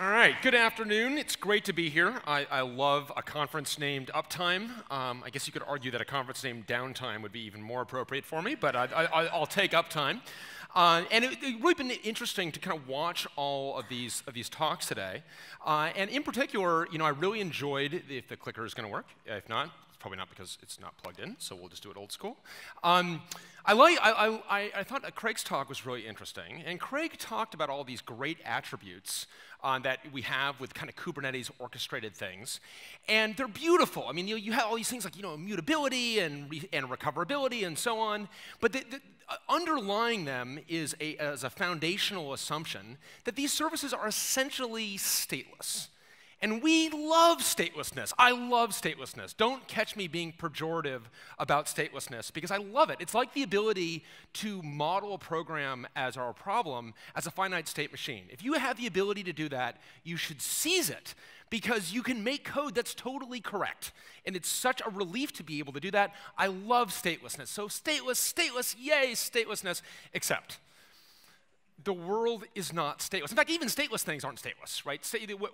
All right, good afternoon. It's great to be here. I, I love a conference named Uptime. Um, I guess you could argue that a conference named Downtime would be even more appropriate for me, but I, will take Uptime. Uh, and it's it really been interesting to kind of watch all of these, of these talks today. Uh, and in particular, you know, I really enjoyed, if the clicker is going to work, if not, probably not because it's not plugged in, so we'll just do it old school. Um, I, like, I, I, I thought Craig's talk was really interesting, and Craig talked about all these great attributes uh, that we have with kind of Kubernetes orchestrated things, and they're beautiful. I mean, you, you have all these things like you know immutability and, re, and recoverability and so on, but the, the, uh, underlying them is a, as a foundational assumption that these services are essentially stateless. And we love statelessness. I love statelessness. Don't catch me being pejorative about statelessness because I love it. It's like the ability to model a program as our problem as a finite state machine. If you have the ability to do that, you should seize it because you can make code that's totally correct. And it's such a relief to be able to do that. I love statelessness. So, stateless, stateless, yay, statelessness, except the world is not stateless. In fact, even stateless things aren't stateless, right?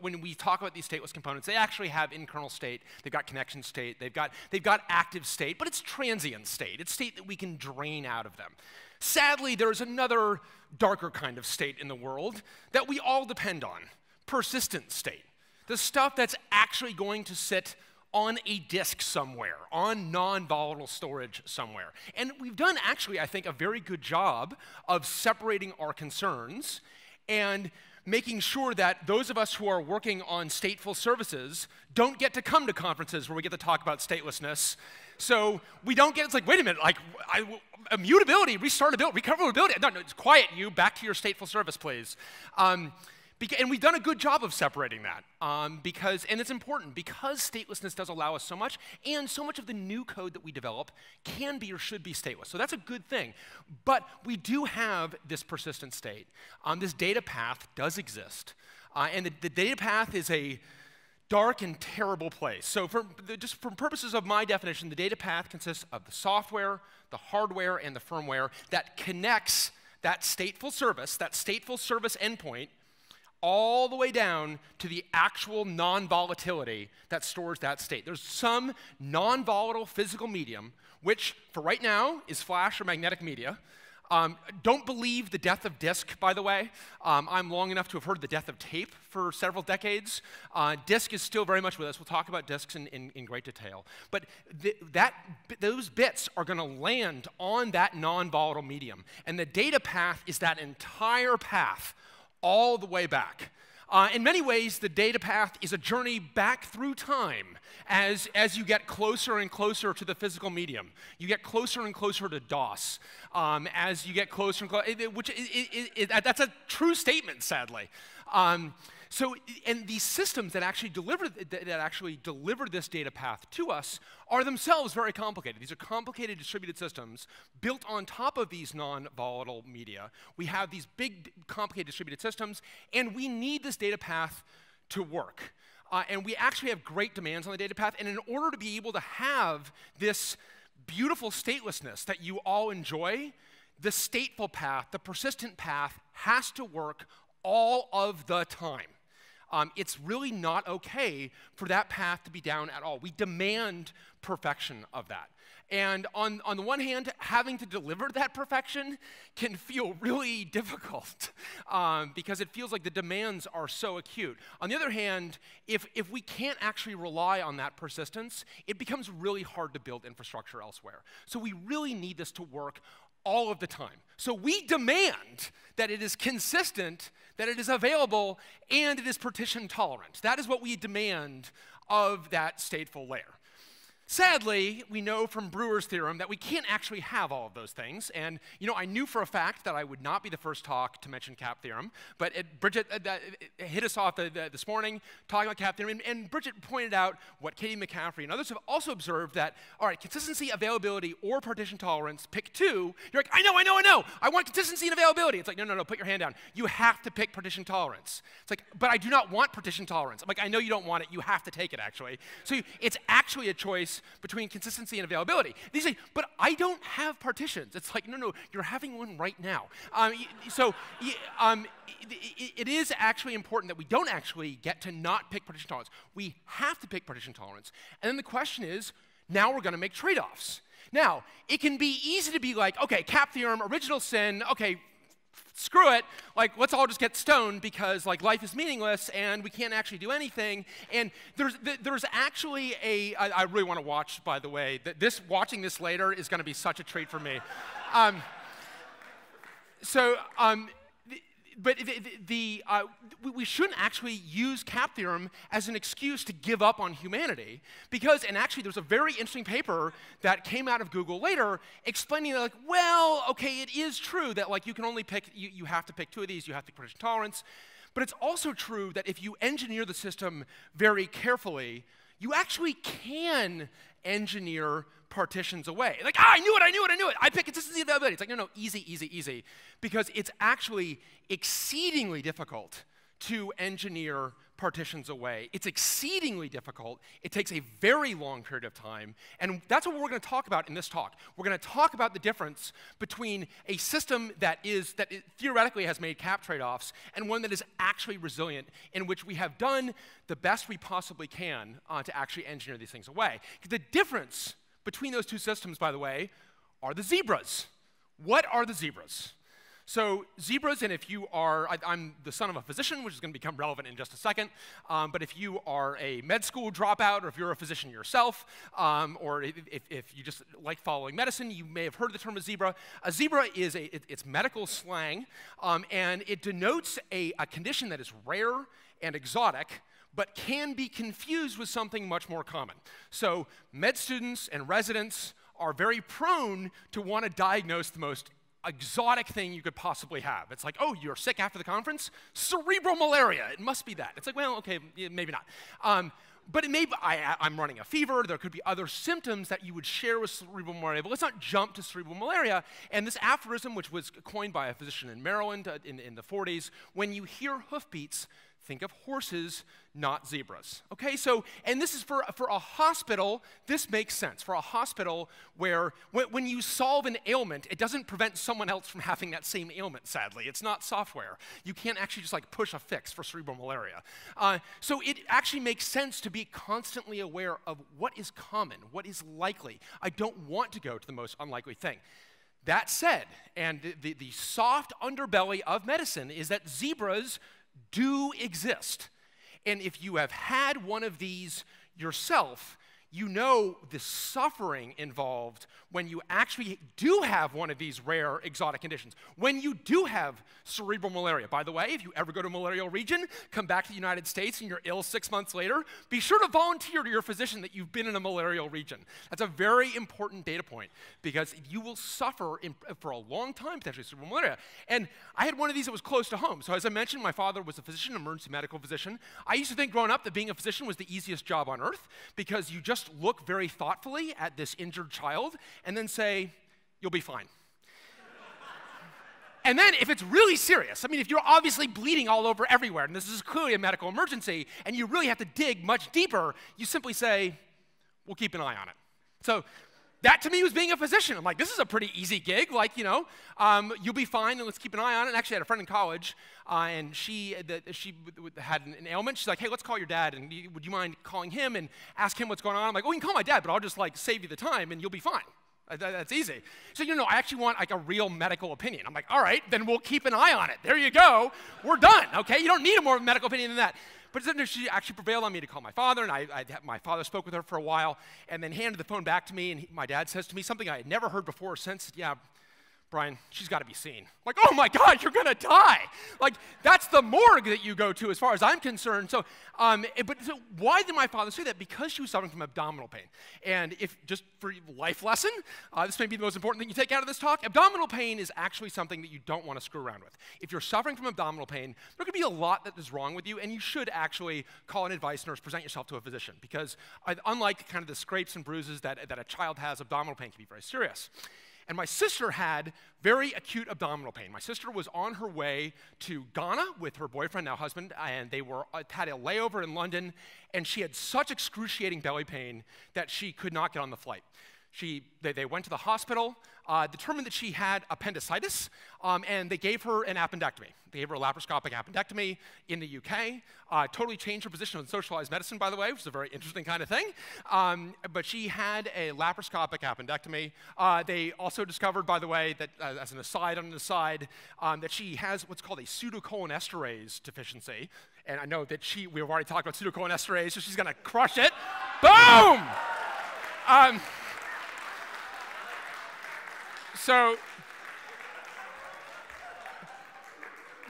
When we talk about these stateless components, they actually have in-kernel state, they've got connection state, they've got, they've got active state, but it's transient state. It's state that we can drain out of them. Sadly, there's another darker kind of state in the world that we all depend on, persistent state. The stuff that's actually going to sit on a disk somewhere, on non volatile storage somewhere. And we've done actually, I think, a very good job of separating our concerns and making sure that those of us who are working on stateful services don't get to come to conferences where we get to talk about statelessness. So we don't get, it's like, wait a minute, like, I, immutability, restartability, recoverability. No, no, it's quiet, you, back to your stateful service, please. Um, and we've done a good job of separating that um, because, and it's important because statelessness does allow us so much, and so much of the new code that we develop can be or should be stateless. So that's a good thing. But we do have this persistent state. Um, this data path does exist, uh, and the, the data path is a dark and terrible place. So, for, just for purposes of my definition, the data path consists of the software, the hardware, and the firmware that connects that stateful service, that stateful service endpoint, all the way down to the actual non volatility that stores that state. There's some non volatile physical medium, which for right now is flash or magnetic media. Um, don't believe the death of disk, by the way. Um, I'm long enough to have heard the death of tape for several decades. Uh, disk is still very much with us. We'll talk about disks in, in, in great detail. But th that, those bits are going to land on that non volatile medium. And the data path is that entire path all the way back. Uh, in many ways, the data path is a journey back through time as, as you get closer and closer to the physical medium. You get closer and closer to DOS um, as you get closer and closer, which it, that's a true statement, sadly. Um, so, and these systems that actually deliver that actually deliver this data path to us are themselves very complicated. These are complicated distributed systems built on top of these non-volatile media. We have these big, complicated distributed systems, and we need this data path to work. Uh, and we actually have great demands on the data path. And in order to be able to have this beautiful statelessness that you all enjoy, the stateful path, the persistent path, has to work all of the time um, it's really not okay for that path to be down at all. We demand perfection of that. And on, on the one hand, having to deliver that perfection can feel really difficult um, because it feels like the demands are so acute. On the other hand, if, if we can't actually rely on that persistence, it becomes really hard to build infrastructure elsewhere. So we really need this to work all of the time. So we demand that it is consistent, that it is available, and it is partition tolerant. That is what we demand of that stateful layer. Sadly, we know from Brewer's theorem that we can't actually have all of those things. And, you know, I knew for a fact that I would not be the first talk to mention CAP theorem, but it, Bridget uh, it hit us off the, the, this morning talking about CAP theorem. And, and, Bridget pointed out what Caitie McCaffrey and others have also observed that, all right, consistency, availability, or partition tolerance, pick two. You're like, I know, I know, I know. I want consistency and availability. It's like, no, no, no, put your hand down. You have to pick partition tolerance. It's like, but I do not want partition tolerance. I'm like, I know you don't want it. You have to take it, actually. So you, it's actually a choice between consistency and availability. They say, but I don't have partitions. It's like, no, no, you're having one right now. Um, so um, it, it is actually important that we don't actually get to not pick partition tolerance. We have to pick partition tolerance. And then the question is, now we're going to make trade-offs. Now, it can be easy to be like, okay, cap theorem, original sin, okay, screw it, like let's all just get stoned because like life is meaningless and we can't actually do anything. And there's there's actually a I, I really want to watch by the way. That this watching this later is going to be such a treat for me. Um, so um, but the, the uh, we shouldn't actually use cap theorem as an excuse to give up on humanity because and actually there's a very interesting paper that came out of google later explaining that like well okay it is true that like you can only pick you, you have to pick two of these you have to partition tolerance but it's also true that if you engineer the system very carefully you actually can engineer partitions away. Like, ah, I knew it, I knew it, I knew it. I pick consistency of availability. It's like, no, no, easy, easy, easy. Because it's actually exceedingly difficult to engineer partitions away. It's exceedingly difficult. It takes a very long period of time. And that's what we're going to talk about in this talk. We're going to talk about the difference between a system that is that theoretically has made cap trade-offs and one that is actually resilient in which we have done the best we possibly can uh, to actually engineer these things away. The difference between those two systems, by the way, are the zebras. What are the zebras? So zebras, and if you are, I, am the son of a physician, which is going to become relevant in just a second, um, but if you are a med school dropout, or if you're a physician yourself, um, or if, if, you just like following medicine, you may have heard the term a zebra. A zebra is a, it, it's medical slang, um, and it denotes a, a condition that is rare and exotic, but can be confused with something much more common. So med students and residents are very prone to want to diagnose the most exotic thing you could possibly have. It's like, oh, you're sick after the conference? Cerebral malaria. It must be that. It's like, well, okay, maybe not. Um, but it may be, I, am running a fever. There could be other symptoms that you would share with cerebral malaria. But let's not jump to cerebral malaria. And this aphorism, which was coined by a physician in Maryland uh, in, in the 40s, when you hear hoofbeats, think of horses, not zebras. Okay, so, and this is for, for a hospital, this makes sense. For a hospital where when, when you solve an ailment, it doesn't prevent someone else from having that same ailment, sadly. It's not software. You can't actually just like push a fix for cerebral malaria. Uh, so it actually makes sense to be constantly aware of what is common, what is likely. I don't want to go to the most unlikely thing. That said, and the, the, the soft underbelly of medicine is that zebras do exist. And if you have had one of these yourself, you know the suffering involved when you actually do have one of these rare exotic conditions. When you do have cerebral malaria. By the way, if you ever go to a malarial region, come back to the United States and you're ill six months later, be sure to volunteer to your physician that you've been in a malarial region. That's a very important data point because you will suffer in, for a long time potentially cerebral malaria. And I had one of these that was close to home. So as I mentioned, my father was a physician, emergency medical physician. I used to think growing up that being a physician was the easiest job on earth because you just just look very thoughtfully at this injured child and then say, You'll be fine. and then, if it's really serious, I mean, if you're obviously bleeding all over everywhere, and this is clearly a medical emergency, and you really have to dig much deeper, you simply say, We'll keep an eye on it. So, that to me was being a physician. I'm like, this is a pretty easy gig. Like, you know, um, you'll be fine, and let's keep an eye on it. And actually, I had a friend in college, uh, and she the, she had an ailment. She's like, hey, let's call your dad, and would you mind calling him and ask him what's going on? I'm like, oh, you can call my dad, but I'll just like save you the time, and you'll be fine. Uh, that's easy. So, you know, I actually want like a real medical opinion. I'm like, all right, then we'll keep an eye on it. There you go. We're done, okay? You don't need a more medical opinion than that. But then she actually prevailed on me to call my father, and I, I, my father spoke with her for a while, and then handed the phone back to me, and he, my dad says to me something I had never heard before since, yeah, Bryan, she's got to be seen. Like, oh my God, you're gonna die. Like, that's the morgue that you go to, as far as I'm concerned. So, um, eh, but so why did my father say that? Because she was suffering from abdominal pain. And if just for life lesson, uh, this may be the most important thing you take out of this talk. Abdominal pain is actually something that you don't want to screw around with. If you're suffering from abdominal pain, there could be a lot that is wrong with you, and you should actually call an advice nurse, present yourself to a physician, because uh, unlike kind of the scrapes and bruises that, that a child has, abdominal pain can be very serious. And my sister had very acute abdominal pain. My sister was on her way to Ghana with her boyfriend, now husband, and they were uh, had a layover in London, and she had such excruciating belly pain that she could not get on the flight. She, they, they went to the hospital, uh, determined that she had appendicitis, um, and they gave her an appendectomy. They gave her a laparoscopic appendectomy in the UK. Uh, totally changed her position on socialized medicine, by the way, which is a very interesting kind of thing. Um, but she had a laparoscopic appendectomy. Uh, they also discovered, by the way, that uh, as an aside on the side, um, that she has what's called a pseudocholinesterase deficiency. And I know that she, we've already talked about pseudocholinesterase, so she's going to crush it. Boom! So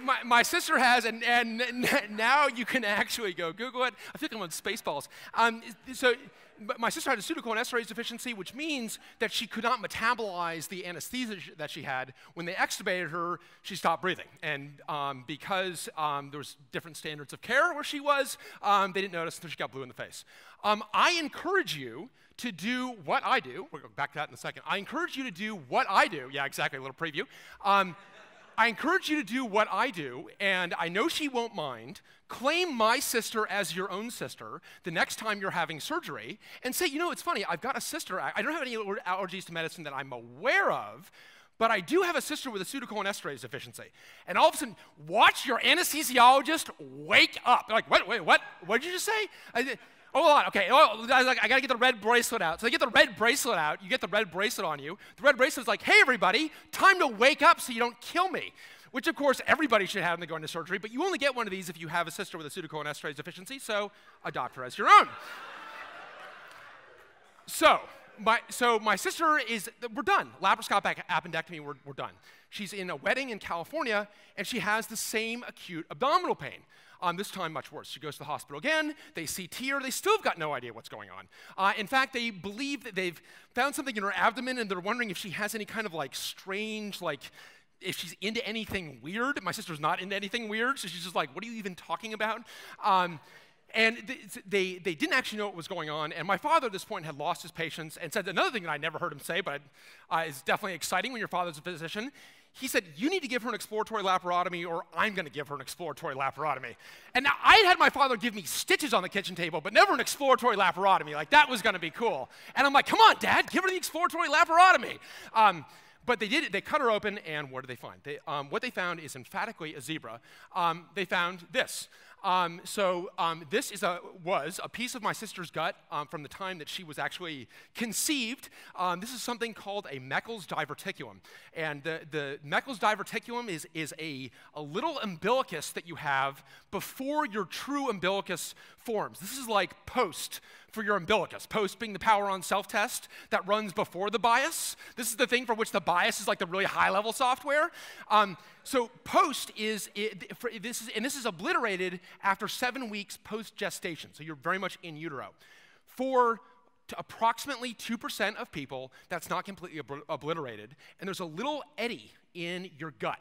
my, my sister has, and, and now you can actually go Google it. I think I'm on Spaceballs. Um, so my sister had a pseudocholinesterase deficiency, which means that she could not metabolize the anesthesia that she had. When they extubated her, she stopped breathing. And um, because um, there was different standards of care where she was, um, they didn't notice until she got blue in the face. Um, I encourage you to do what I do. We'll go back to that in a second. I encourage you to do what I do. Yeah, exactly, a little preview. Um, I encourage you to do what I do, and I know she won't mind. Claim my sister as your own sister the next time you're having surgery and say, you know, it's funny, I've got a sister. I don't have any allergies to medicine that I'm aware of, but I do have a sister with a pseudocholinesterase deficiency. And all of a sudden, watch your anesthesiologist wake up. They're like, what, wait, what? What did you just say? I, Oh, hold on. Okay. Oh, I, like, I got to get the red bracelet out. So they get the red bracelet out. You get the red bracelet on you. The red bracelet's like, hey, everybody, time to wake up so you don't kill me. Which, of course, everybody should have when they go into surgery, but you only get one of these if you have a sister with a pseudocholinesterase deficiency, so adopt her as your own. so, my, so my sister is, we're done. Laparoscopic appendectomy, we're, we're done. She's in a wedding in California, and she has the same acute abdominal pain. Um, this time, much worse. She goes to the hospital again. They CT her. They still have got no idea what's going on. Uh, in fact, they believe that they've found something in her abdomen, and they're wondering if she has any kind of like strange, like, if she's into anything weird. My sister's not into anything weird, so she's just like, what are you even talking about? Um, and they, they didn't actually know what was going on. And my father at this point had lost his patience and said another thing that I never heard him say, but uh, is definitely exciting when your father's a physician he said, You need to give her an exploratory laparotomy, or I'm going to give her an exploratory laparotomy. And now I had my father give me stitches on the kitchen table, but never an exploratory laparotomy. Like, that was going to be cool. And I'm like, Come on, Dad, give her the exploratory laparotomy. Um, but they did it. They cut her open, and what did they find? They, um, what they found is emphatically a zebra. Um, they found this. Um, so um, this is a, was a piece of my sister's gut um, from the time that she was actually conceived. Um, this is something called a Meckel's diverticulum. And the, the Meckel's diverticulum is, is a, a little umbilicus that you have before your true umbilicus forms. This is like post for your umbilicus. Post being the power on self test that runs before the BIOS. This is the thing for which the BIOS is like the really high level software. Um, so post is, it, for, this is, and this is obliterated after seven weeks post gestation. So you're very much in utero. For approximately 2% of people, that's not completely ob obliterated, and there's a little eddy in your gut.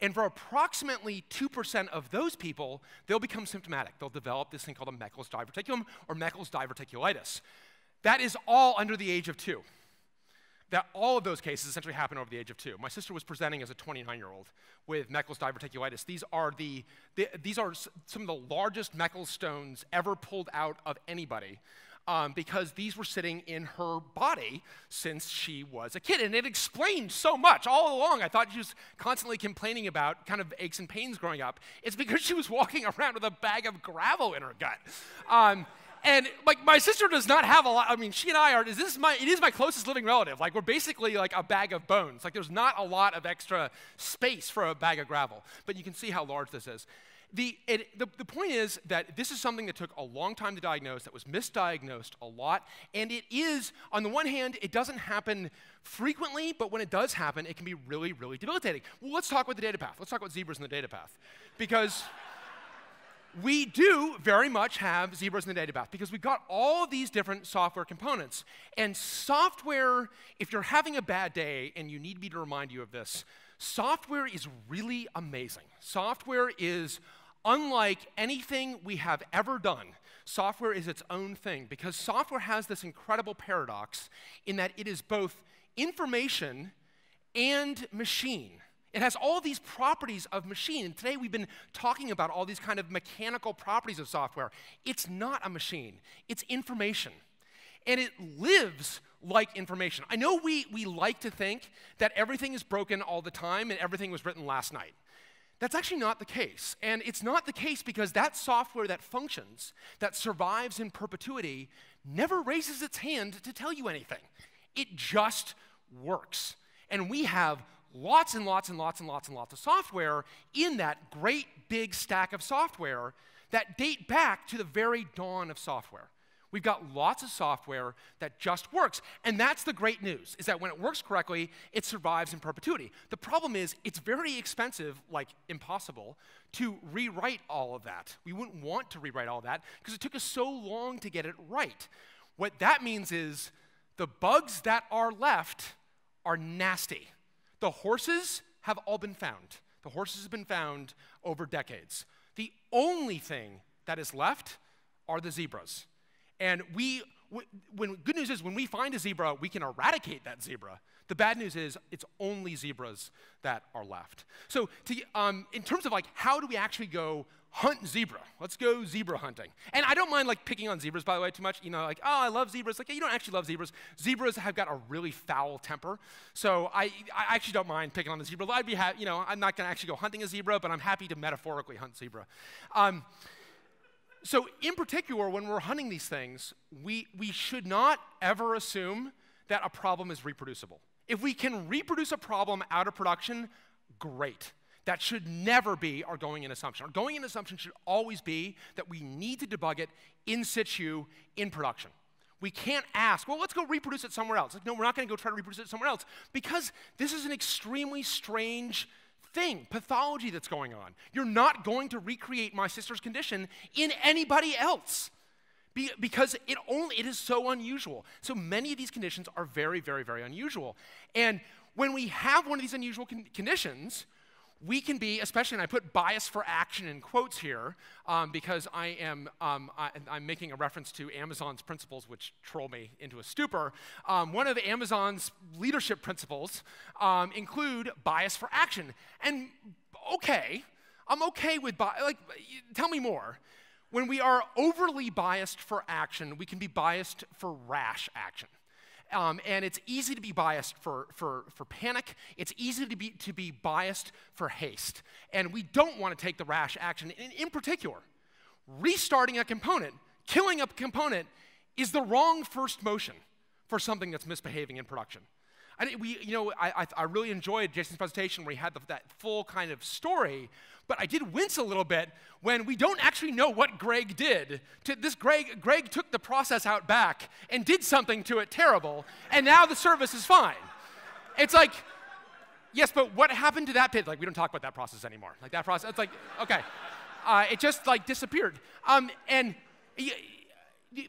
And for approximately 2% of those people, they'll become symptomatic. They'll develop this thing called a Meckel's diverticulum or Meckel's diverticulitis. That is all under the age of two. That all of those cases essentially happen over the age of two. My sister was presenting as a 29 year old with Meckel's diverticulitis. These are, the, the, these are some of the largest Meckel's stones ever pulled out of anybody um, because these were sitting in her body since she was a kid. And it explained so much. All along, I thought she was constantly complaining about kind of aches and pains growing up. It's because she was walking around with a bag of gravel in her gut. Um, and like my sister does not have a lot. I mean, she and I are. Is this my? It is my closest living relative. Like we're basically like a bag of bones. Like there's not a lot of extra space for a bag of gravel. But you can see how large this is. The, it, the, the point is that this is something that took a long time to diagnose, that was misdiagnosed a lot, and it is, on the one hand, it doesn't happen frequently, but when it does happen, it can be really, really debilitating. Well, let's talk about the data path. Let's talk about zebras in the data path. Because we do very much have zebras in the data path because we've got all these different software components. And software, if you're having a bad day and you need me to remind you of this, software is really amazing. Software is unlike anything we have ever done, software is its own thing because software has this incredible paradox in that it is both information and machine. It has all these properties of machine. And today we've been talking about all these kind of mechanical properties of software. It's not a machine, it's information. and it lives like information. I know we, we like to think that everything is broken all the time and everything was written last night. That's actually not the case. And it's not the case because that software that functions, that survives in perpetuity, never raises its hand to tell you anything. It just works. And we have lots and lots and lots and lots and lots of software in that great big stack of software that date back to the very dawn of software. We've got lots of software that just works. And that's the great news, is that when it works correctly, it survives in perpetuity. The problem is it's very expensive, like impossible, to rewrite all of that. We wouldn't want to rewrite all that because it took us so long to get it right. What that means is the bugs that are left are nasty. The horses have all been found. The horses have been found over decades. The only thing that is left are the zebras. And we, when good news is when we find a zebra, we can eradicate that zebra. The bad news is it's only zebras that are left. So, to, um, in terms of like how do we actually go hunt zebra? Let's go zebra hunting. And I don't mind like picking on zebras by the way too much. You know, like oh I love zebras. Like you don't actually love zebras. Zebras have got a really foul temper. So I, I actually don't mind picking on the zebra. I'd be happy. You know, I'm not going to actually go hunting a zebra, but I'm happy to metaphorically hunt zebra. Um, so, in particular, when we're hunting these things, we, we should not ever assume that a problem is reproducible. If we can reproduce a problem out of production, great. That should never be our going in assumption. Our going in assumption should always be that we need to debug it in situ in production. We can't ask, well, let's go reproduce it somewhere else. Like, no, we're not going to go try to reproduce it somewhere else because this is an extremely strange thing, pathology that's going on. You're not going to recreate my sister's condition in anybody else Be, because it only it is so unusual. So many of these conditions are very, very, very unusual. And when we have one of these unusual con conditions, we can be, especially, and I put bias for action in quotes here um, because I am um, I, am making a reference to Amazon's principles, which troll me into a stupor. Um, one of Amazon's leadership principles um, include bias for action. And okay, I'm okay with bias. Like, tell me more. When we are overly biased for action, we can be biased for rash action. Um, and it's easy to be biased for, for, for panic. It's easy to be, to be biased for haste. And we don't want to take the rash action. In, in particular, restarting a component, killing a component, is the wrong first motion for something that's misbehaving in production. I, we, you know, I, I, I really enjoyed Jason's presentation where he had the, that full kind of story, but I did wince a little bit when we don't actually know what Greg did. To this Greg, Greg took the process out back and did something to it terrible, and now the service is fine. It's like, yes, but what happened to that pid? Like, we don't talk about that process anymore. Like that process, it's like, okay. Uh, it just like disappeared. Um, and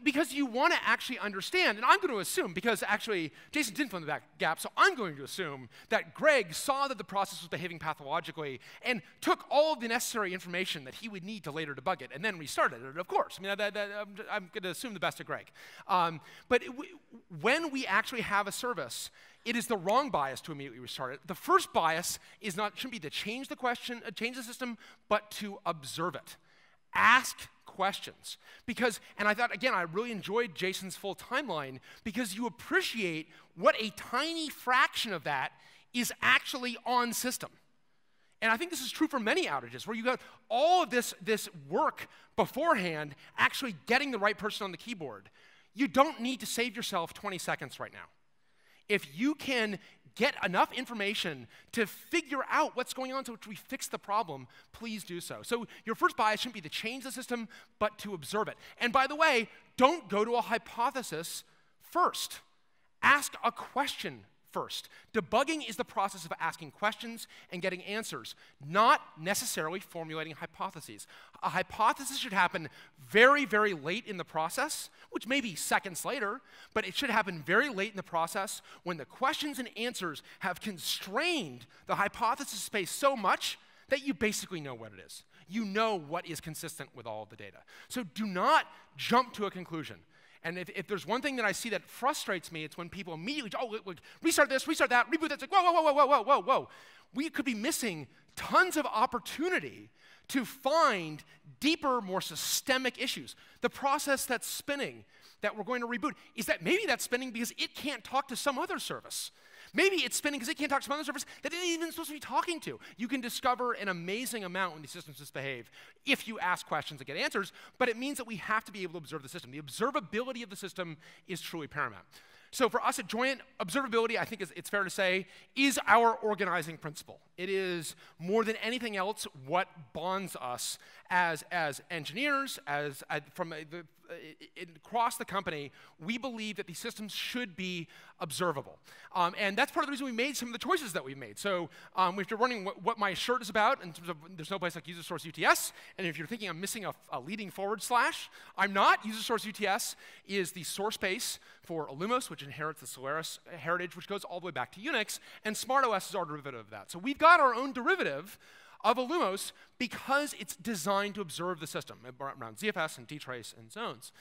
because you want to actually understand, and I'm going to assume, because actually Jason didn't fill in that gap, so I'm going to assume that Greg saw that the process was behaving pathologically and took all of the necessary information that he would need to later debug it and then restarted it, of course. I mean, that, that, I'm, I'm going to assume the best of Greg. Um, but it, when we actually have a service, it is the wrong bias to immediately restart it. The first bias is not, shouldn't be to change the question, uh, change the system, but to observe it. Ask questions. Because, and I thought, again, I really enjoyed Jason's full timeline because you appreciate what a tiny fraction of that is actually on system. And I think this is true for many outages where you got all of this, this work beforehand actually getting the right person on the keyboard. You don't need to save yourself 20 seconds right now. If you can get enough information to figure out what's going on so we fix the problem, please do so. So your first bias shouldn't be to change the system, but to observe it. And by the way, don't go to a hypothesis first. Ask a question first. Debugging is the process of asking questions and getting answers, not necessarily formulating hypotheses. A hypothesis should happen very, very late in the process, which may be seconds later, but it should happen very late in the process when the questions and answers have constrained the hypothesis space so much that you basically know what it is. You know what is consistent with all of the data. So do not jump to a conclusion. And if, if, there's one thing that I see that frustrates me, it's when people immediately, oh, restart this, restart that, reboot that. It's like, whoa, whoa, whoa, whoa, whoa, whoa, whoa. We could be missing tons of opportunity to find deeper, more systemic issues. The process that's spinning that we're going to reboot is that maybe that's spinning because it can't talk to some other service. Maybe it's spinning because it can't talk to some other service that it ain't even supposed to be talking to. You can discover an amazing amount when these systems misbehave if you ask questions and get answers, but it means that we have to be able to observe the system. The observability of the system is truly paramount. So for us at Joyent, observability, I think is, it's fair to say, is our organizing principle. It is more than anything else what bonds us as, as engineers, as, as from a, the, across the company, we believe that these systems should be observable. Um, and that's part of the reason we made some of the choices that we've made. So um, if you're wondering what, what, my shirt is about, in terms of there's no place like user source UTS, and if you're thinking I'm missing a, a leading forward slash, I'm not. User source UTS is the source base for Illumos, which inherits the Solaris heritage, which goes all the way back to Unix, and SmartOS is our derivative of that. So we've got our own derivative of Illumos because it's designed to observe the system around ZFS and dtrace and zones.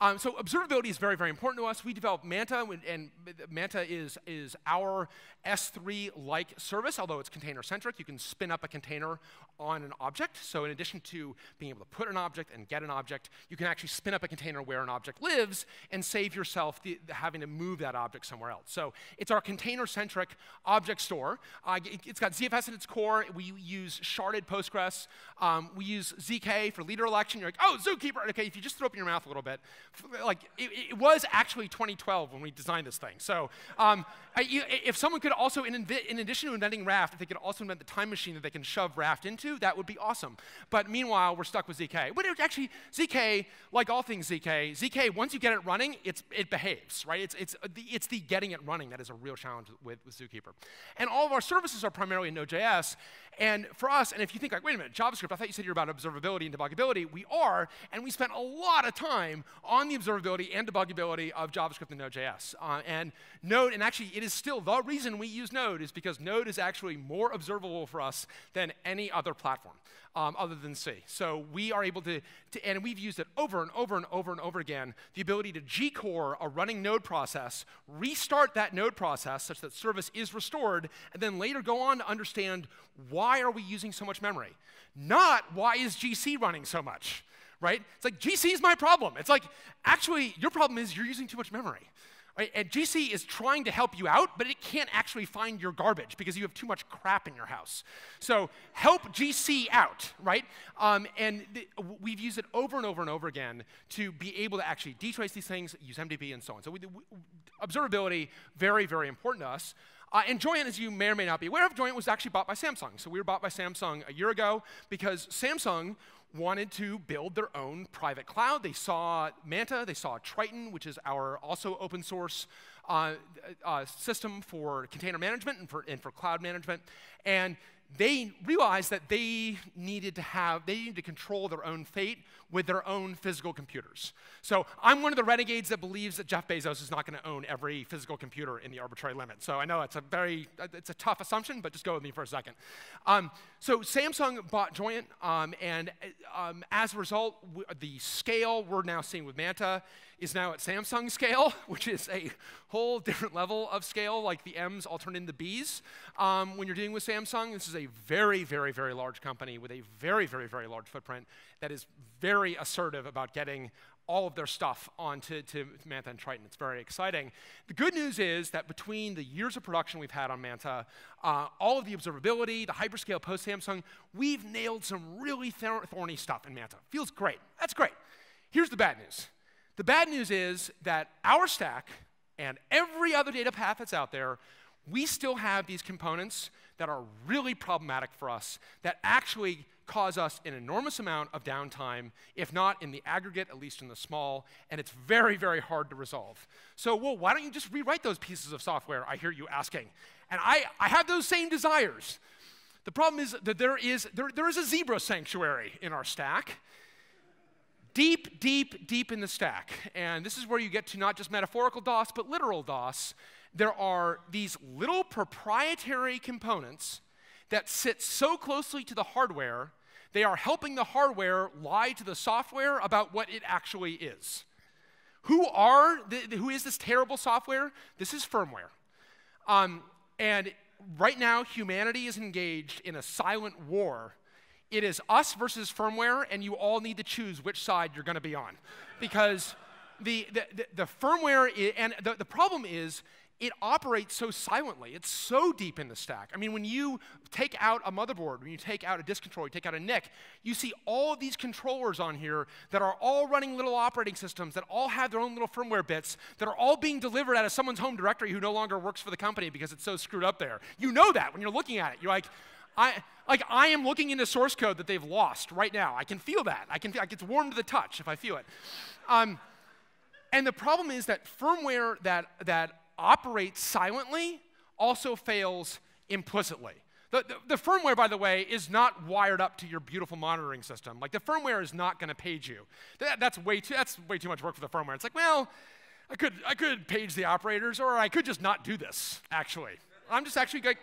Um, so observability is very, very important to us. We developed Manta, and Manta is, is our S3-like service, although it's container-centric. You can spin up a container on an object. So in addition to being able to put an object and get an object, you can actually spin up a container where an object lives and save yourself the, the having to move that object somewhere else. So it's our container-centric object store. Uh, it, has got ZFS at its core. We use sharded Postgres. Um, we use ZK for leader election. You're like, oh, Zookeeper. Okay, if you just throw up in your mouth a little bit, like it, it, was actually 2012 when we designed this thing. So um, if someone could also, in, in, addition to inventing Raft, if they could also invent the time machine that they can shove Raft into, that would be awesome. But meanwhile, we're stuck with ZK. But actually, ZK, like all things ZK, ZK, once you get it running, it behaves, right? It's, it's, the, it's the getting it running that is a real challenge with, with Zookeeper. And all of our services are primarily in Node.js. And for us, and if you think like, wait a minute, JavaScript, I thought you said you're about observability and debuggability. We are, and we spent a lot of time on the observability and debuggability of JavaScript and Node.js. Uh, and Node, and actually it is still the reason we use Node is because Node is actually more observable for us than any other platform um, other than C. So we are able to, to, and we've used it over and over and over and over again, the ability to G-core a running node process, restart that node process such that service is restored, and then later go on to understand why are we using so much memory? Not why is GC running so much, right? It's like GC is my problem. It's like, actually, your problem is you're using too much memory. Right? And GC is trying to help you out, but it can't actually find your garbage because you have too much crap in your house. So help GC out, right? Um, and we've used it over and over and over again to be able to actually DTrace these things, use MDB, and so on. So we, we, observability, very, very important to us. Uh, and Joyent, as you may or may not be aware of, Joyent was actually bought by Samsung. So we were bought by Samsung a year ago because Samsung wanted to build their own private cloud. They saw Manta, they saw Triton, which is our also open source uh, uh, system for container management and for, and for cloud management. And they realized that they needed to have, they needed to control their own fate with their own physical computers. So I'm one of the renegades that believes that Jeff Bezos is not going to own every physical computer in the arbitrary limit. So I know it's a very, it's a tough assumption, but just go with me for a second. Um, so Samsung bought Joyent, um, and um, as a result, the scale we're now seeing with Manta is now at Samsung scale, which is a whole different level of scale, like the M's all turn into B's. Um, when you're dealing with Samsung, this is a very, very, very large company with a very, very, very large footprint that is very assertive about getting all of their stuff onto to Manta and Triton. It's very exciting. The good news is that between the years of production we've had on Manta, uh, all of the observability, the hyperscale post Samsung, we've nailed some really thorny stuff in Manta. Feels great. That's great. Here's the bad news. The bad news is that our stack and every other data path that's out there, we still have these components that are really problematic for us that actually cause us an enormous amount of downtime, if not in the aggregate, at least in the small, and it's very, very hard to resolve. So, well, why don't you just rewrite those pieces of software? I hear you asking. And I, I have those same desires. The problem is that there is, there, there is a zebra sanctuary in our stack deep, deep, deep in the stack. And this is where you get to not just metaphorical DOS, but literal DOS. There are these little proprietary components that sit so closely to the hardware, they are helping the hardware lie to the software about what it actually is. Who are, the, who is this terrible software? This is firmware. Um, and right now, humanity is engaged in a silent war it is us versus firmware, and you all need to choose which side you're going to be on. Because the, the, the, the firmware, I- and the, the problem is it operates so silently. It's so deep in the stack. I mean, when you take out a motherboard, when you take out a disk controller, you take out a NIC, you see all these controllers on here that are all running little operating systems, that all have their own little firmware bits, that are all being delivered out of someone's home directory who no longer works for the company because it's so screwed up there. You know that when you're looking at it. You're like, I, like I am looking into source code that they've lost right now. I can feel that. I can feel, like it's warm to the touch if I feel it. Um, and the problem is that firmware that, that operates silently also fails implicitly. The, the, the, firmware, by the way, is not wired up to your beautiful monitoring system. Like the firmware is not going to page you. That, that's, way too, that's way too much work for the firmware. It's like, well, I could, I could page the operators, or I could just not do this, actually. I'm just actually like,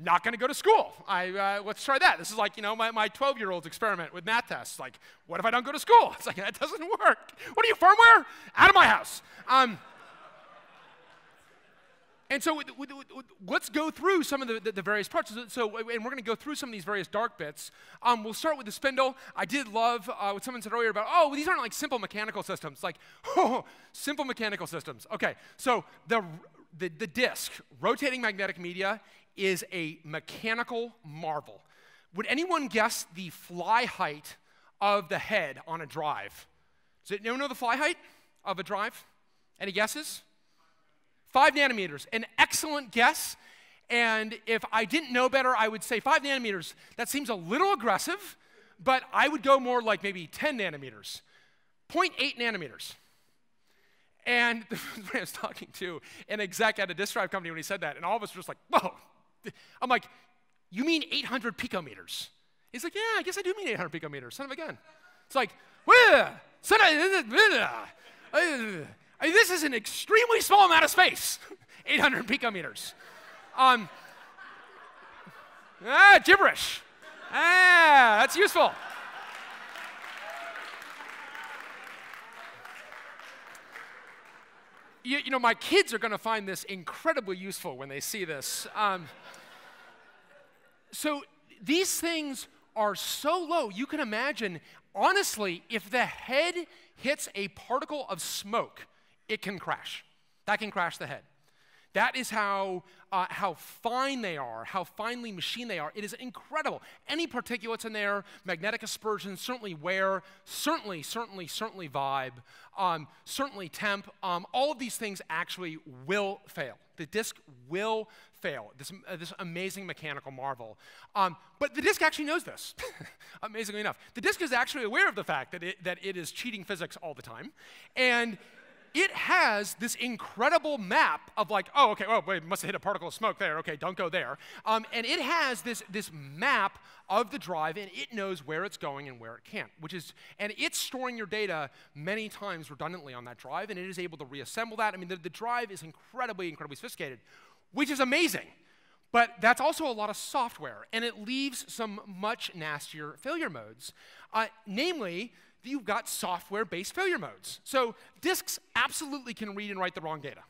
not going to go to school. I, uh, let's try that. This is like, you know, my, my 12-year-old's experiment with math tests. Like, what if I don't go to school? It's like, that doesn't work. What are you, firmware? Out of my house. Um, and so let's go through some of the, the, the various parts. So, and we're going to go through some of these various dark bits. Um, we'll start with the spindle. I did love uh, what someone said earlier about, oh, these aren't like simple mechanical systems. Like, oh, simple mechanical systems. Okay, so the, the, the disk, rotating magnetic media, is a mechanical marvel. Would anyone guess the fly height of the head on a drive? Does anyone know the fly height of a drive? Any guesses? Five nanometers, an excellent guess. And if I didn't know better, I would say five nanometers. That seems a little aggressive, but I would go more like maybe 10 nanometers. 0.8 nanometers. And the man I was talking to an exec at a disk drive company when he said that, and all of us were just like, whoa. I'm like, you mean 800 picometers? He's like, yeah, I guess I do mean 800 picometers. Son of a gun. It's like, son of, I mean, this is an extremely small amount of space 800 picometers. Um, ah, gibberish. Ah, that's useful. You, you know, my kids are going to find this incredibly useful when they see this. Um, so these things are so low, you can imagine, honestly, if the head hits a particle of smoke, it can crash. That can crash the head. That is how, uh, how fine they are, how finely machined they are. It is incredible. Any particulates in there, magnetic aspersion, certainly wear, certainly, certainly, certainly vibe, um, certainly temp, um, all of these things actually will fail. The disk will fail, this, uh, this amazing mechanical marvel. Um, but the disk actually knows this, amazingly enough. The disk is actually aware of the fact that it, that it is cheating physics all the time. And it has this incredible map of like, oh, okay, oh, wait, must have hit a particle of smoke there. Okay, don't go there. Um, and it has this, this map of the drive, and it knows where it's going and where it can't, which is, and it's storing your data many times redundantly on that drive, and it is able to reassemble that. I mean, the, the drive is incredibly, incredibly sophisticated, which is amazing. But that's also a lot of software, and it leaves some much nastier failure modes. Uh, namely, you've got software-based failure modes. So disks absolutely can read and write the wrong data.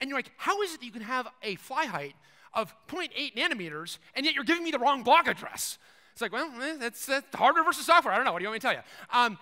And you're like, how is it that you can have a fly height of 0.8 nanometers, and yet you're giving me the wrong block address? It's like, well, eh, that's, that's hardware versus software. I don't know. What do you want me to tell you? Um,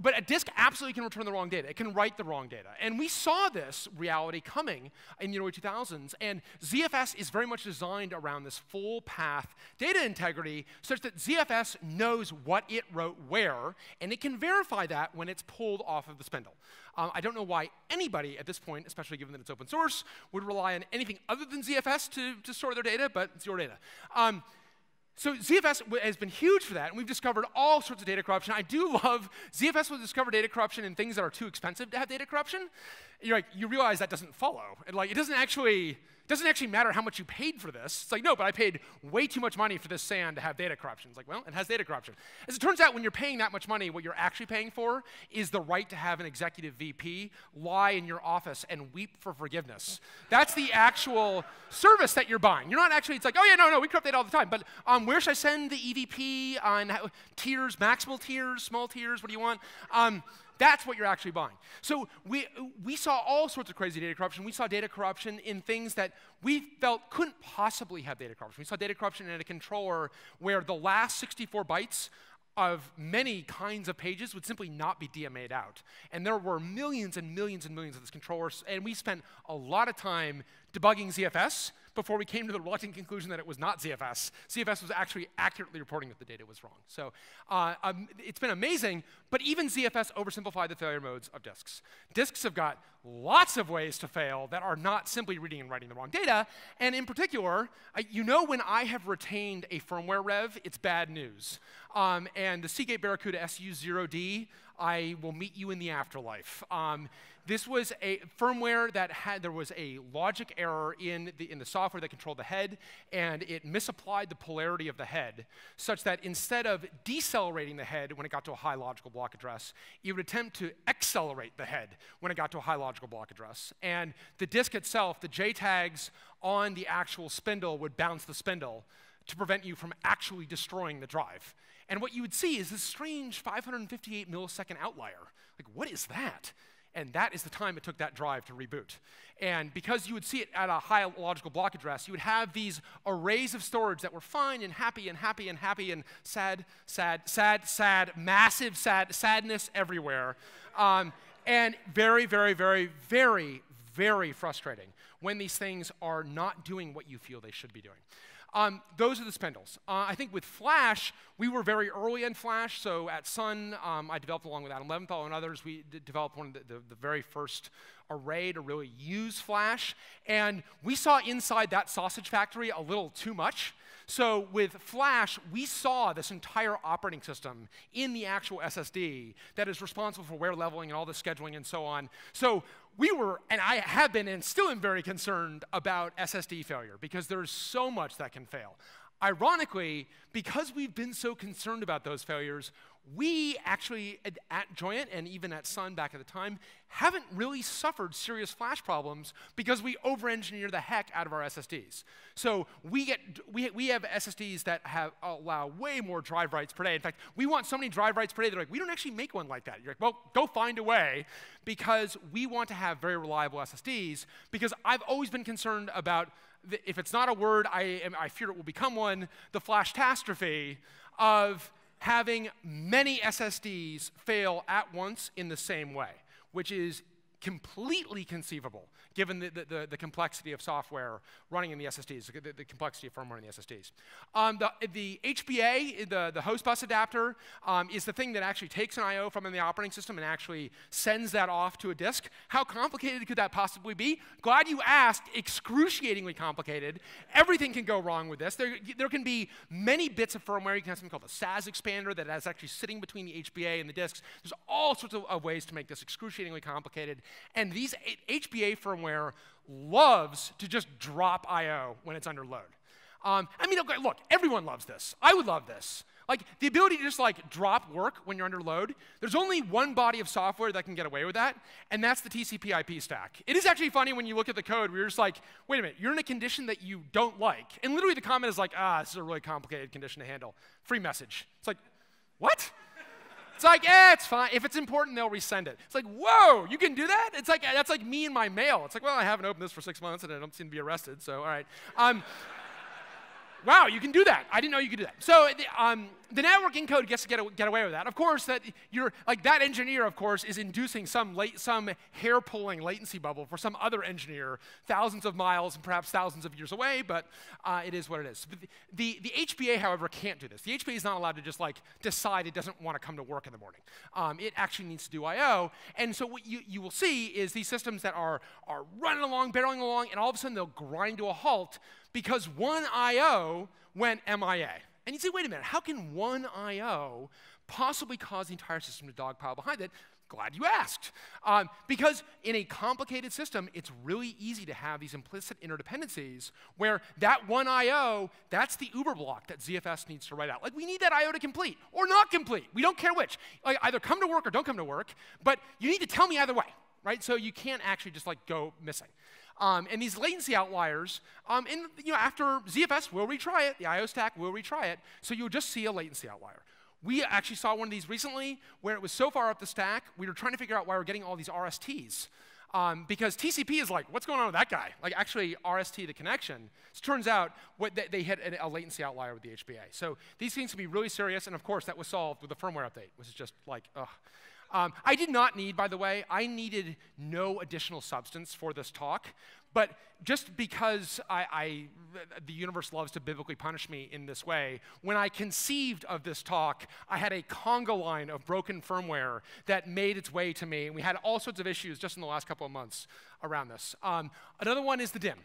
but a disk absolutely can return the wrong data. It can write the wrong data. And we saw this reality coming in the early 2000s. And ZFS is very much designed around this full path data integrity such that ZFS knows what it wrote where, and it can verify that when it's pulled off of the spindle. Um, I don't know why anybody at this point, especially given that it's open source, would rely on anything other than ZFS to, to store their data, but it's your data. Um, so ZFS has been huge for that, and we've discovered all sorts of data corruption. I do love ZFS will discover data corruption in things that are too expensive to have data corruption. You're like, you realize that doesn't follow. And like, it doesn't actually doesn't actually matter how much you paid for this. It's like, no, but I paid way too much money for this SAN to have data corruption. It's like, well, it has data corruption. As it turns out, when you're paying that much money, what you're actually paying for is the right to have an executive VP lie in your office and weep for forgiveness. That's the actual service that you're buying. You're not actually, it's like, oh yeah, no, no, we corrupt data all the time. But um, where should I send the EVP on tears, maximal tears, small tears, what do you want? Um, that's what you're actually buying. So we, we saw all sorts of crazy data corruption. We saw data corruption in things that we felt couldn't possibly have data corruption. We saw data corruption in a controller where the last 64 bytes of many kinds of pages would simply not be DMA'd out. And there were millions and millions and millions of these controllers, and we spent a lot of time debugging ZFS before we came to the reluctant conclusion that it was not ZFS. ZFS was actually accurately reporting that the data was wrong. So uh, um, it's been amazing, but even ZFS oversimplified the failure modes of disks. Disks have got lots of ways to fail that are not simply reading and writing the wrong data, and in particular, uh, you know when I have retained a firmware rev, it's bad news. Um, and the Seagate Barracuda SU0D, I will meet you in the afterlife. Um, this was a firmware that had, there was a logic error in the, in the software that controlled the head, and it misapplied the polarity of the head, such that instead of decelerating the head when it got to a high logical block address, it would attempt to accelerate the head when it got to a high logical block address. And the disk itself, the JTAGs on the actual spindle would bounce the spindle to prevent you from actually destroying the drive. And what you would see is this strange 558 millisecond outlier. Like, what is that? And that is the time it took that drive to reboot. And because you would see it at a high logical block address, you would have these arrays of storage that were fine and happy and happy and happy and sad, sad, sad, sad, massive sad, sadness everywhere. Um, and very, very, very, very, very frustrating when these things are not doing what you feel they should be doing. Um, those are the spindles. Uh, I think with Flash, we were very early in Flash. So at Sun, um, I developed along with Adam Leventhal and others, we developed one of the, the, the, very first array to really use Flash. And we saw inside that sausage factory a little too much. So with Flash, we saw this entire operating system in the actual SSD that is responsible for wear leveling and all the scheduling and so on. So we were, and I have been and still am very concerned about SSD failure because there's so much that can fail. Ironically, because we've been so concerned about those failures, we actually at, Joyent and even at Sun back at the time haven't really suffered serious flash problems because we over-engineer the heck out of our SSDs. So we get we, we have SSDs that have allow way more drive writes per day. In fact, we want so many drive writes per day. They're like, we don't actually make one like that. You're like, well, go find a way because we want to have very reliable SSDs. Because I've always been concerned about the, if it's not a word, I am, I fear it will become one. The flash catastrophe of having many SSDs fail at once in the same way, which is completely conceivable given the, the, the, complexity of software running in the SSDs, the, the complexity of firmware in the SSDs. Um, the, the HBA, the, the host bus adapter, um, is the thing that actually takes an I.O. from the operating system and actually sends that off to a disk. How complicated could that possibly be? Glad you asked, excruciatingly complicated. Everything can go wrong with this. There, there can be many bits of firmware. You can have something called a SAS expander that is actually sitting between the HBA and the disks. There's all sorts of, of ways to make this excruciatingly complicated. And these HBA firmware loves to just drop I.O. when it's under load. Um, I mean, okay, look, everyone loves this. I would love this. Like the ability to just like drop work when you're under load. There's only one body of software that can get away with that, and that's the TCP/IP stack. It is actually funny when you look at the code. Where you're just like, wait a minute, you're in a condition that you don't like, and literally the comment is like, ah, this is a really complicated condition to handle. Free message. It's like, what? It's like, eh, it's fine. If it's important, they'll resend it. It's like, whoa, you can do that? It's like, that's like me and my mail. It's like, well, I haven't opened this for six months and I don't seem to be arrested, so all right. Um, wow, you can do that. I didn't know you could do that. So um, the networking code gets to get, get away with that. Of course, that you're like that engineer, of course, is inducing some late, some hair pulling latency bubble for some other engineer, thousands of miles and perhaps thousands of years away. But uh, it is what it is. The, the, the, HBA, however, can't do this. The HBA is not allowed to just like decide it doesn't want to come to work in the morning. Um, it actually needs to do I/O. And so what you, you will see is these systems that are are running along, barreling along, and all of a sudden they'll grind to a halt because one I/O went MIA. And you say, wait a minute, how can one I.O. possibly cause the entire system to dogpile behind it? Glad you asked. Um, because in a complicated system, it's really easy to have these implicit interdependencies where that one I.O., that's the Uber block that ZFS needs to write out. Like, we need that I.O. to complete or not complete. We don't care which. Like, either come to work or don't come to work, but you need to tell me either way, right? So you can't actually just, like, go missing. Um, and these latency outliers, um, and you know, after ZFS will retry it, the I/O stack will retry it, so you'll just see a latency outlier. We actually saw one of these recently where it was so far up the stack, we were trying to figure out why we're getting all these RSTs. Um, because TCP is like, what's going on with that guy? Like, actually, RST, the connection, It turns out what they, they hit a, a latency outlier with the HBA. So these things can be really serious, and of course, that was solved with a firmware update, which is just like, ugh. Um, I did not need, by the way, I needed no additional substance for this talk, but just because I, I, the universe loves to biblically punish me in this way, when I conceived of this talk, I had a conga line of broken firmware that made its way to me, and we had all sorts of issues just in the last couple of months around this. Um, another one is the DIMM.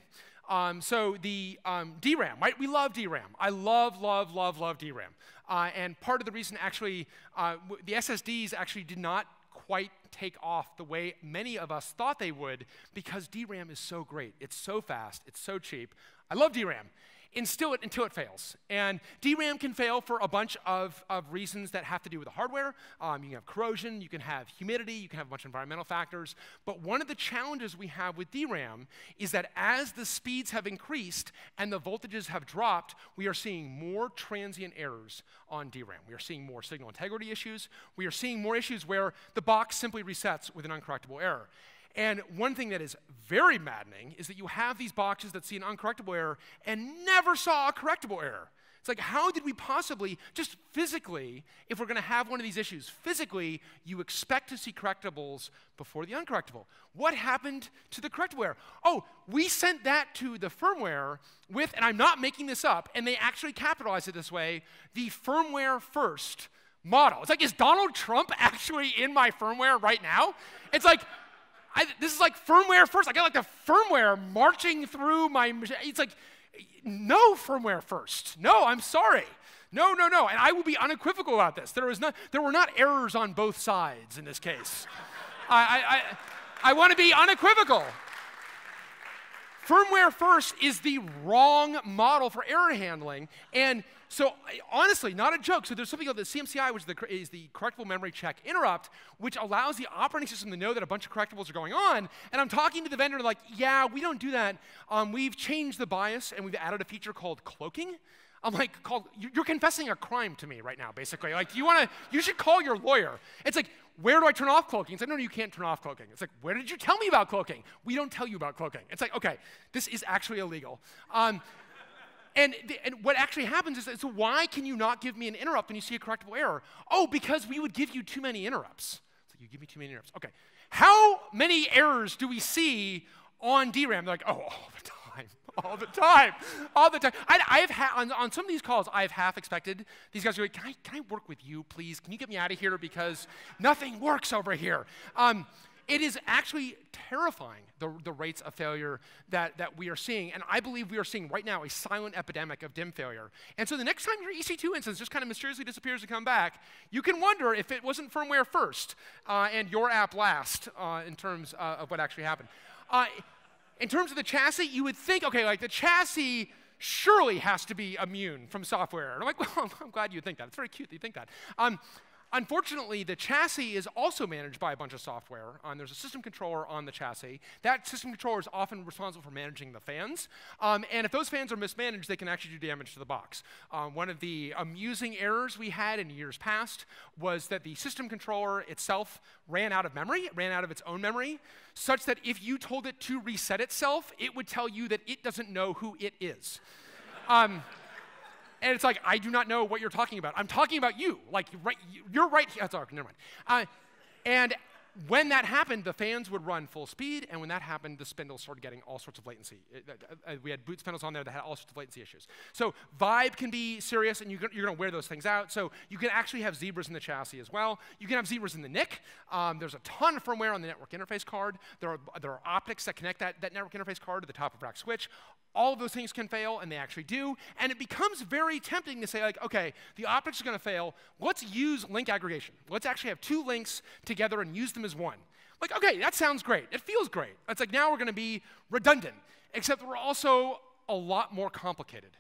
Um, so the um, DRAM, right? We love DRAM. I love, love, love, love DRAM. Uh, and part of the reason actually, uh, the SSDs actually did not quite take off the way many of us thought they would because DRAM is so great. It's so fast, it's so cheap. I love DRAM instill it until it fails. And DRAM can fail for a bunch of, of reasons that have to do with the hardware. Um, you can have corrosion, you can have humidity, you can have a bunch of environmental factors. But one of the challenges we have with DRAM is that as the speeds have increased and the voltages have dropped, we are seeing more transient errors on DRAM. We are seeing more signal integrity issues. We are seeing more issues where the box simply resets with an uncorrectable error. And one thing that is very maddening is that you have these boxes that see an uncorrectable error and never saw a correctable error. It's like, how did we possibly, just physically, if we're going to have one of these issues, physically, you expect to see correctables before the uncorrectable. What happened to the correctable error? Oh, we sent that to the firmware with, and I'm not making this up, and they actually capitalized it this way the firmware first model. It's like, is Donald Trump actually in my firmware right now? It's like, I, this is like firmware first. I got like the firmware marching through my machine. It's like, no firmware first. No, I'm sorry. No, no, no. And I will be unequivocal about this. There, was not, there were not errors on both sides in this case. I, I, I, I want to be unequivocal. Firmware first is the wrong model for error handling. And so honestly, not a joke. So there's something called the CMCI, which is the, is the correctable memory check interrupt, which allows the operating system to know that a bunch of correctables are going on. And I'm talking to the vendor like, yeah, we don't do that. Um, we've changed the BIOS and we've added a feature called cloaking. I'm like, called, you're confessing a crime to me right now, basically. Like, you want to, you should call your lawyer. It's like, where do I turn off cloaking? It's like, no, no, you can't turn off cloaking. It's like, where did you tell me about cloaking? We don't tell you about cloaking. It's like, okay, this is actually illegal. Um, and, the, and what actually happens is, so why can you not give me an interrupt when you see a correctable error? Oh, because we would give you too many interrupts. So you give me too many interrupts. Okay. How many errors do we see on DRAM? They're like, oh, all the time, all the time, all the time. I, have ha- on, on some of these calls, I have half expected these guys are like, can I, can I work with you, please? Can you get me out of here because nothing works over here? Um, it is actually terrifying, the, the rates of failure that, that we are seeing. And I believe we are seeing right now a silent epidemic of DIMM failure. And so the next time your EC2 instance just kind of mysteriously disappears and come back, you can wonder if it wasn't firmware first uh, and your app last uh, in terms uh, of what actually happened. Uh, in terms of the chassis, you would think, okay, like the chassis surely has to be immune from software. And I'm like, well, I'm glad you think that. It's very cute that you think that. Um, Unfortunately, the chassis is also managed by a bunch of software. Um, there's a system controller on the chassis. That system controller is often responsible for managing the fans. Um, and if those fans are mismanaged, they can actually do damage to the box. Um, one of the amusing errors we had in years past was that the system controller itself ran out of memory, it ran out of its own memory, such that if you told it to reset itself, it would tell you that it doesn't know who it is. And it's like, I do not know what you're talking about. I'm talking about you. Like, right, you're right here. Sorry, never mind. Uh, and when that happened, the fans would run full speed, and when that happened, the spindles started getting all sorts of latency. It, uh, uh, we had boot spindles on there that had all sorts of latency issues. So vibe can be serious, and you're, you're going to wear those things out. So you can actually have zebras in the chassis as well. You can have zebras in the NIC. Um, there's a ton of firmware on the network interface card. There are, there are optics that connect that, that network interface card to the top of rack switch. All of those things can fail, and they actually do. And it becomes very tempting to say, like, okay, the optics are going to fail. Let's use link aggregation. Let's actually have two links together and use them one. Like, okay, that sounds great. It feels great. It's like now we're going to be redundant, except we're also a lot more complicated.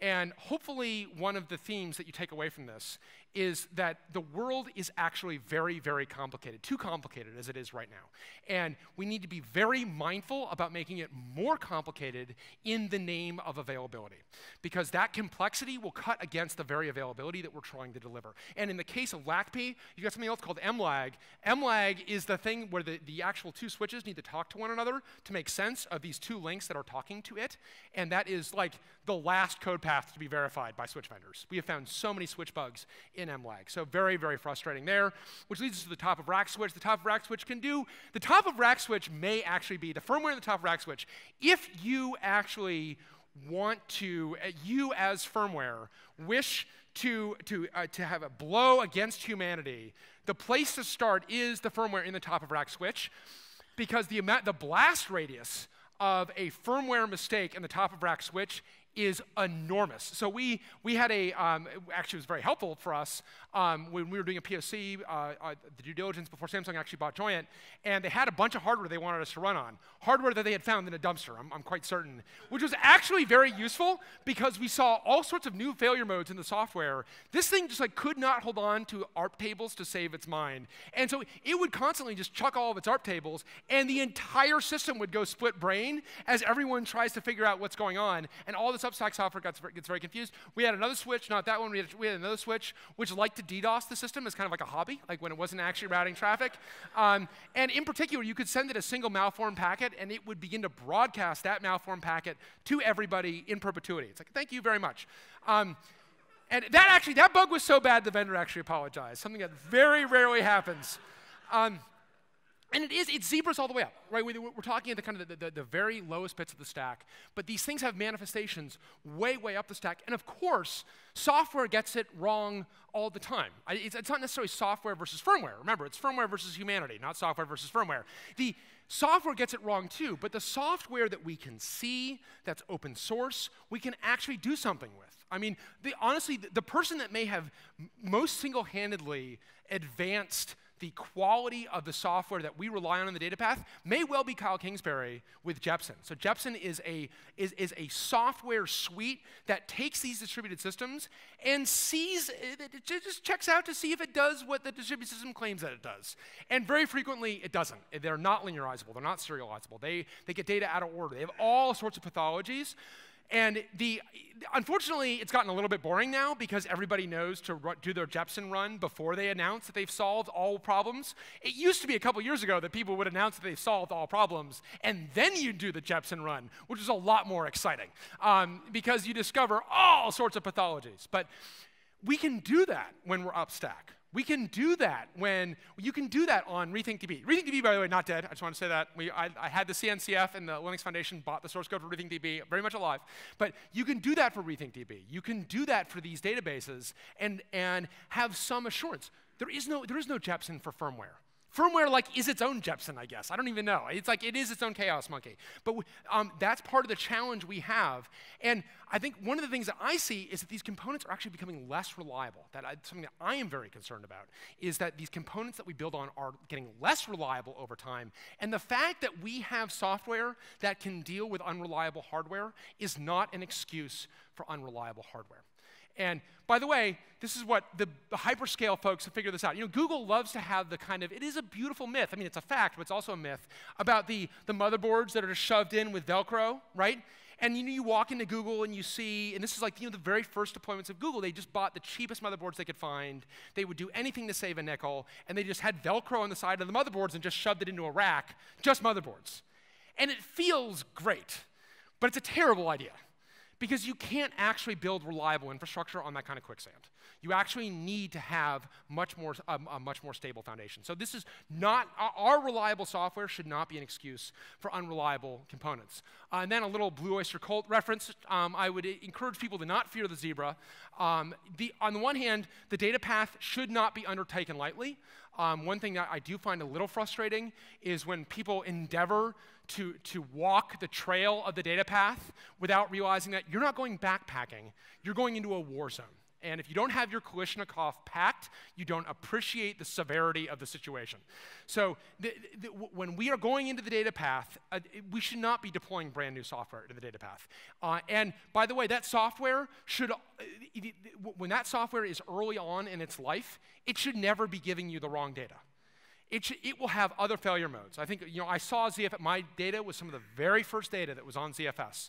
And hopefully, one of the themes that you take away from this is that the world is actually very, very complicated, too complicated as it is right now. And we need to be very mindful about making it more complicated in the name of availability, because that complexity will cut against the very availability that we're trying to deliver. And in the case of LACP, you've got something else called MLAG. MLAG is the thing where the, the actual two switches need to talk to one another to make sense of these two links that are talking to it. And that is like the last code path to be verified by switch vendors. We have found so many switch bugs MLAG. So very, very frustrating there, which leads us to the top of rack switch. The top of rack switch can do, the top of rack switch may actually be the firmware in the top of rack switch. If you actually want to, uh, you as firmware, wish to, to, uh, to have a blow against humanity, the place to start is the firmware in the top of rack switch because the, the blast radius of a firmware mistake in the top of rack switch is enormous. So we, we had a, um, actually was very helpful for us um, when we were doing a POC, uh, uh, the due diligence before Samsung actually bought Joyent, and they had a bunch of hardware they wanted us to run on. Hardware that they had found in a dumpster, I'm, I'm quite certain, which was actually very useful because we saw all sorts of new failure modes in the software. This thing just like could not hold on to ARP tables to save its mind. And so it would constantly just chuck all of its ARP tables, and the entire system would go split brain as everyone tries to figure out what's going on, and all this Substack software gets, gets very confused. We had another switch, not that one, we had, we had another switch, which liked to DDoS the system as kind of like a hobby, like when it wasn't actually routing traffic. Um, and in particular, you could send it a single malformed packet, and it would begin to broadcast that malformed packet to everybody in perpetuity. It's like, thank you very much. Um, and that actually, that bug was so bad, the vendor actually apologized, something that very rarely happens. Um, and it is, it's zebras all the way up, right? We're, talking at the kind of the, the, the, very lowest bits of the stack. But these things have manifestations way, way up the stack. And of course, software gets it wrong all the time. It's, it's not necessarily software versus firmware. Remember, it's firmware versus humanity, not software versus firmware. The software gets it wrong too, but the software that we can see, that's open source, we can actually do something with. I mean, the, honestly, the, the person that may have most single handedly advanced the quality of the software that we rely on in the data path may well be Kyle Kingsbury with Jepsen. So Jepsen is a, is, is a software suite that takes these distributed systems and sees, it just checks out to see if it does what the distributed system claims that it does. And very frequently, it doesn't. They're not linearizable. They're not serializable. They, they get data out of order. They have all sorts of pathologies. And the, unfortunately, it's gotten a little bit boring now because everybody knows to do their Jepsen run before they announce that they've solved all problems. It used to be a couple years ago that people would announce that they've solved all problems, and then you do the Jepsen run, which is a lot more exciting um, because you discover all sorts of pathologies. But we can do that when we're upstack. We can do that when you can do that on RethinkDB. RethinkDB, by the way, not dead. I just want to say that. We, I, I, had the CNCF and the Linux Foundation bought the source code for RethinkDB, very much alive. But you can do that for RethinkDB. You can do that for these databases and, and have some assurance. There is no, there is no Jepsen for firmware. Firmware like is its own Jepsen, I guess. I don't even know. It's like it is its own chaos monkey. But um, that's part of the challenge we have. And I think one of the things that I see is that these components are actually becoming less reliable. That I, something that I am very concerned about is that these components that we build on are getting less reliable over time. And the fact that we have software that can deal with unreliable hardware is not an excuse for unreliable hardware. And by the way, this is what the, the hyperscale folks have figured this out. You know, Google loves to have the kind of, it is a beautiful myth. I mean, it's a fact, but it's also a myth about the, the motherboards that are just shoved in with Velcro, right? And you know, you walk into Google and you see, and this is like you know the very first deployments of Google. They just bought the cheapest motherboards they could find. They would do anything to save a nickel, and they just had Velcro on the side of the motherboards and just shoved it into a rack, just motherboards. And it feels great, but it's a terrible idea because you can't actually build reliable infrastructure on that kind of quicksand. You actually need to have much more, um, a much more stable foundation. So this is not, our reliable software should not be an excuse for unreliable components. Uh, and then a little Blue Oyster Cult reference. Um, I would encourage people to not fear the zebra. Um, the, on the one hand, the data path should not be undertaken lightly. Um, one thing that I do find a little frustrating is when people endeavor to, to walk the trail of the data path without realizing that you're not going backpacking, you're going into a war zone. And if you don't have your Kalashnikov packed, you don't appreciate the severity of the situation. So the, the, when we are going into the data path, uh, we should not be deploying brand new software to the data path. Uh, and by the way, that software should, uh, when that software is early on in its life, it should never be giving you the wrong data. It, should, it will have other failure modes. I think, you know, I saw ZFS, my data was some of the very first data that was on ZFS.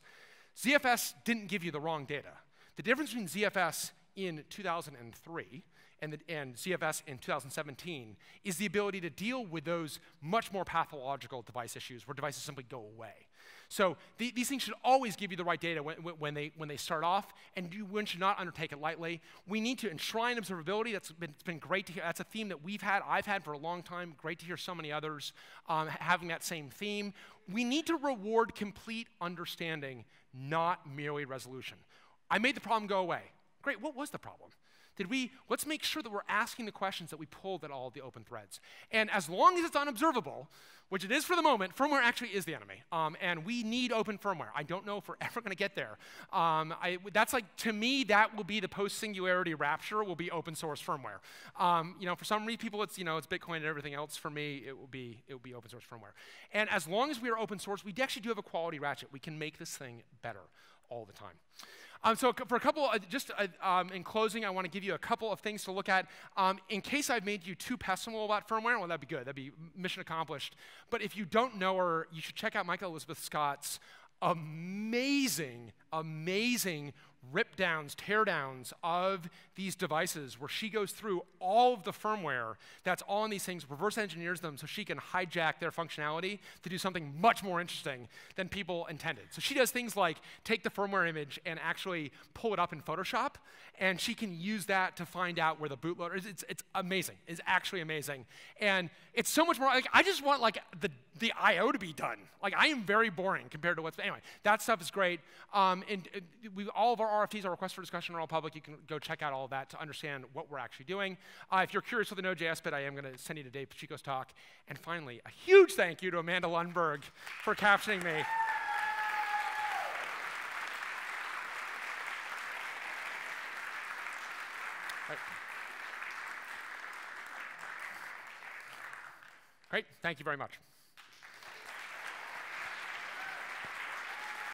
ZFS didn't give you the wrong data. The difference between ZFS in 2003 and, the, and ZFS in 2017 is the ability to deal with those much more pathological device issues where devices simply go away. So the, these things should always give you the right data when, when, they, when they start off, and you, should not undertake it lightly. We need to enshrine observability. That's been, it's been great to hear. That's a theme that we've had, I've had for a long time. Great to hear so many others um, having that same theme. We need to reward complete understanding, not merely resolution. I made the problem go away. Great, what was the problem? Did we, let's make sure that we're asking the questions that we pulled at all the open threads. And as long as it's unobservable, which it is for the moment, firmware actually is the enemy. Um, and we need open firmware. I don't know if we're ever going to get there. Um, I, that's like, to me, that will be the post-singularity rapture, will be open source firmware. Um, you know, for some people, it's, you know, it's Bitcoin and everything else. For me, it will, be, it will be open source firmware. And as long as we are open source, we actually do have a quality ratchet. We can make this thing better all the time. Um, so for a couple, uh, just uh, um, in closing, I want to give you a couple of things to look at. Um, in case I've made you too pessimistic about firmware, well, that'd be good. That'd be mission accomplished. But if you don't know her, you should check out Micah Elizabeth Scott's amazing, amazing rip downs, tear downs of these devices where she goes through all of the firmware that's on these things, reverse engineers them so she can hijack their functionality to do something much more interesting than people intended. So she does things like take the firmware image and actually pull it up in Photoshop, and she can use that to find out where the bootloader is. It's, it's amazing. It's actually amazing. And it's so much more, like, I just want like the, the I.O. to be done. Like, I am very boring compared to what's, anyway, that stuff is great. Um, and uh, we, all of our RFDs, our requests for discussion are all public. You can go check out all of that to understand what we're actually doing. Uh, if you're curious with the Node.js bit, I am going to send you to Dave Pacheco's talk. And finally, a huge thank you to Amanda Lundberg for captioning me. Great, thank you very much.